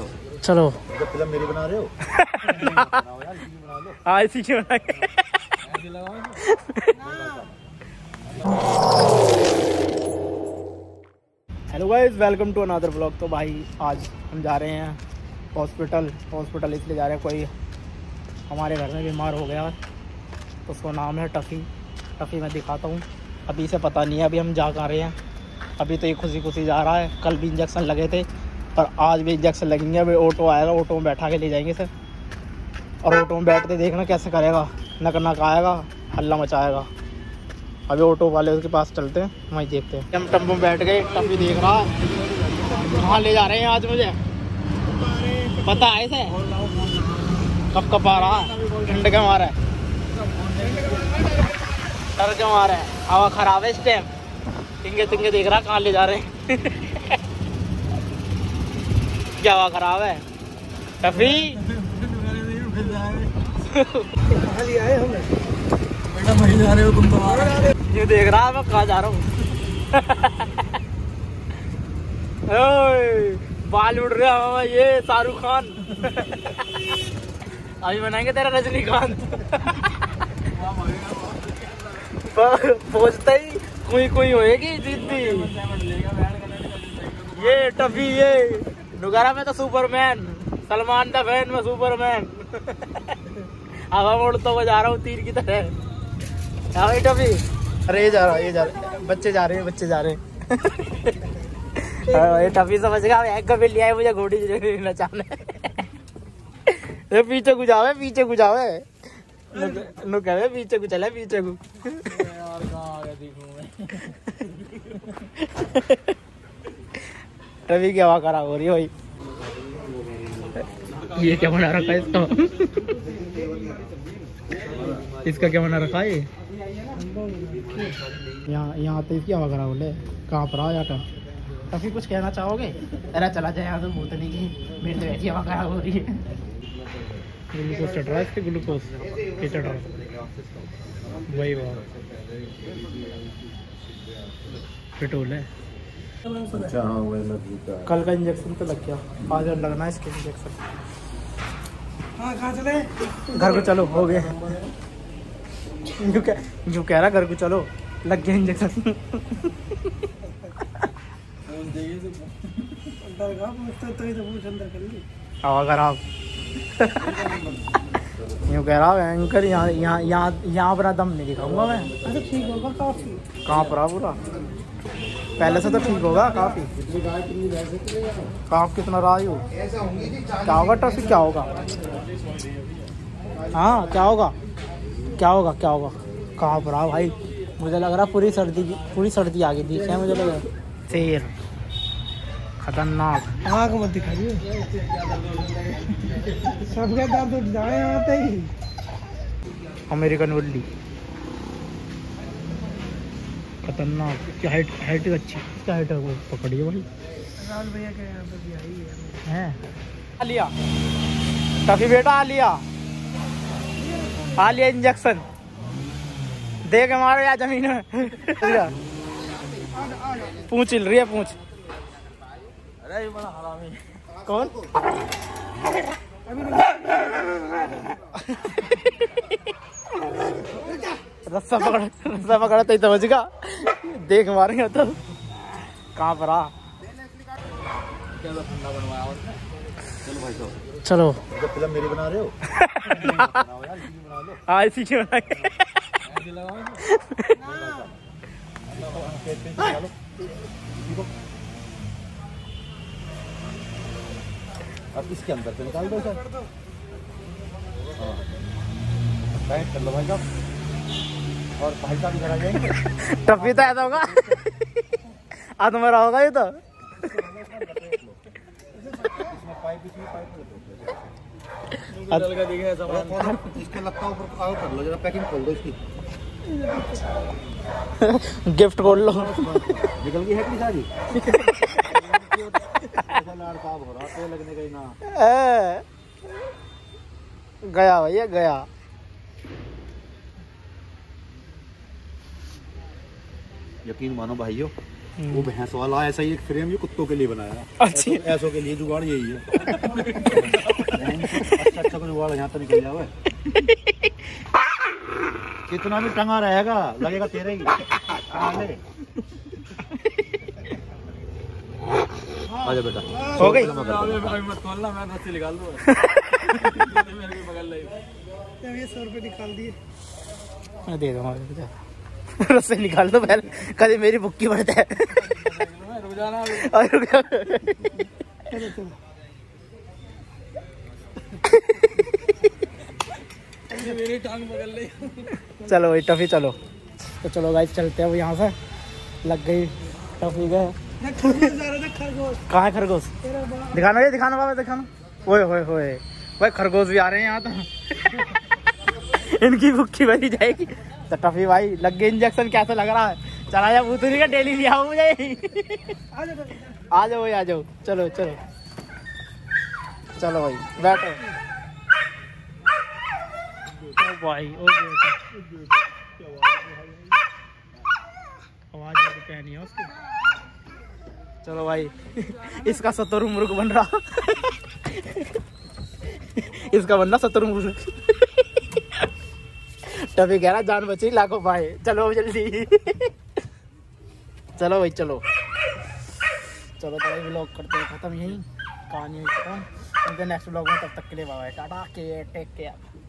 तो चलो। जब फ़िल्म मेरी बना रहे हो? इसी की हाँ इसी बनाएँगे hello guys welcome to another blog तो भाई आज हम जा रहे हैं हॉस्पिटल हॉस्पिटल इसलिए जा रहे हैं कोई हमारे घर में बीमार हो गया। है तो उसका नाम है टफ़ी। टफ़ी मैं दिखाता हूँ। अभी से पता नहीं है अभी हम जा कर रहे हैं। अभी तो ये खुशी खुशी जा रहा है। कल भी इंजेक्शन लगे थे। पर आज भी इंजेक्शन लगेंगे अभी ऑटो आएगा ऑटो में बैठा के ले जाएँगे सर। और ऑटो में बैठते देखना कैसे करेगा। नक नक आएगा, हल्ला मचाएगा। अभी ऑटो वाले उसके पास चलते हैं, वहीं देखते हैं। हम टम्पो में बैठ गए टम्पी देख रहा है। कहाँ ले जा रहे हैं आज मुझे? पता है सर कब कब आ रहा है? ठंड आ रहा है? डर क्यों आ रहा है? हवा खराब है इस टाइम तिंगे तिंगे देख रहा कहाँ ले जा रहे हैं? हवा खराब है। तो ये देख रहा मैं कहाँ जा रहा हूँ। बाल उड़ रहे हैं हवा ये शाहरुख खान। अभी बनाएँगे तेरा रजनीकांत। पहुँचते ही कोई कोई होएगी, जिद्दी। ये टफी, ये। नुगारा में तो सुपरमैन सलमान द फ़ैन में सुपरमैन। हवा में उड़ता हुआ जा रहा हूँ तीर की तरह। हाँ भाई अरे ये जा रहा ये जा रहा बच्चे जा रहे हैं बच्चे जा रहे हैं। हाँ, ये टफी समझ गया। एक कभी लिया है मुझे घोड़ी नचाने ये पीछे गुजावे पीछे गुजावे नु- नु कहे पीछे को चले पीछे को यार कहाँ आ गया देखूँ मैं? टफी की हवा खराब हो रही है भाई। ये क्या बना रखा है इसका इसका क्या बना रखा है यहाँ यहाँ तो इसकी हवा खराब हो ले कहाँ पर आ जाकर टफी कुछ कहना चाहोगे? अरे चला जाए यहाँ तो भूतनी की मेरी तो ऐसी हवा खराब हो रही है। ग्लूकोज चढ़ रहा है इसके ग्लूकोज ये चढ़ रहा है। वही वाह पेट्रोल है। अच्छा हाँ वही कल का इंजेक्शन तो लग गया। आज लगना है इसके इंजेक्शन हाँ कहाँ चले? घर को चलो हो गए यूँ कह यूँ कह रहा घर को चलो लग गया इंजेक्शन हवा खराब यूँ कह रहा है एंकर यहाँ यहाँ यहाँ यहाँ पर दम नहीं दिखाऊँगा मैं। अच्छा ठीक होगा काफ़ी। कहाँ पर पूरा? पहले से तो ठीक होगा काफ़ी। काफ कितना रहा यू क्या होगा ट्रैफ़िक क्या होगा? हाँ क्या होगा? क्या होगा क्या होगा? कहाँ पर आ भाई। मुझे लग रहा पूरी सर्दी की पूरी सर्दी आ गई थी क्या मुझे लग रहा। शेर। खतरनाक। आँख मत दिखाइए। सबके दर्द उठ जाए आते ही। अमेरिकन बिल्ली खतरनाक क्या हाइट हाइट अच्छी। क्या हाइट है वो पकड़िए भाई। राहुल भैया के यहाँ पे भी आई है। हैं। आ लिया टफी बेटा आ लिया आ लिया इंजेक्शन दे के मारो या ज़मीन में। पूछ हिल रही है पूछ। अरे ये बड़ा हरामी कौन? रस्सा पकड़, रस्सा पकड़ा तो समझ गया। देख मारेंगे तो। कहाँ पर आ? चलो। भाई चलो फ़िल्म मेरी बना रहे हो बना लो हाँ अब इसके अंदर निकाल दो सर हाँ। कर लो भाई साहब। और भाई साहब इधर आ जाएँगे। टप्पी तो ऐसा होगा? आज मेरा होगा ये तो? इसमें पाइप इसमें पाइप चल का दिखे थोड़ा थोड़ा इसके लगता है ऊपर आगे कर लो जरा पैकिंग खोल दो इसकी। गिफ्ट खोल लो। निकल गई है कि सारी? हो रहा तो लगने का ही ना। गया भैया गया। यकीन मानो भाइयों हम्म। वो भैंस वाला ऐसा ही एक फ्रेम ये कुत्तों के लिए बनाया। है अच्छा। ऐसों- के लिए जुगाड़ यही है। अच्छा अच्छा जुगाड़ यहाँ तो निकल जावे कितना भी टंगा रहेगा लगेगा तेरे ही। आजा बेटा। हो गई। मत खोलना मैं रस्सी निकाल दूँगा। मेरे को पकड़ ले। मैं दे दूँगा रस्से निकाल दो पहले। कभी मेरी बुक्की बढ़ता है। चलो भाई टफी चलो। तो चलो गाइस चलते हैं अब यहाँ से। लग गई टफी गए कहाँ है खरगोश? दिखाना ये दिखाना बाबा दिखाना। ओए होए होए। भाई खरगोश भी आ रहे हैं यहाँ तो। इनकी भुक्की भरी जाएगी। तो टफी भाई लग गए इंजेक्शन कैसा लग रहा है? चला जा भूतनी का डेली लिया हूँ मुझे। आ जाओ भाई आ जाओ। चलो चलो। चलो भाई बैठो। ओ भाई ओ आवाज़ तो नहीं है उसकी। चलो भाई इसका सतरु मुर्ग बन रहा। इसका बनना सतरु मुर्ग टबी कह रहा जान बची, लाखों पाए। चलो जल्दी। चलो भाई, चलो। चलो तो भाई ब्लॉग करते हैं, खत्म यहीं। कहानी खत्म। नेक्स्ट ब्लॉग में, तब तक के लिए बाबा टाटा के टेक केयर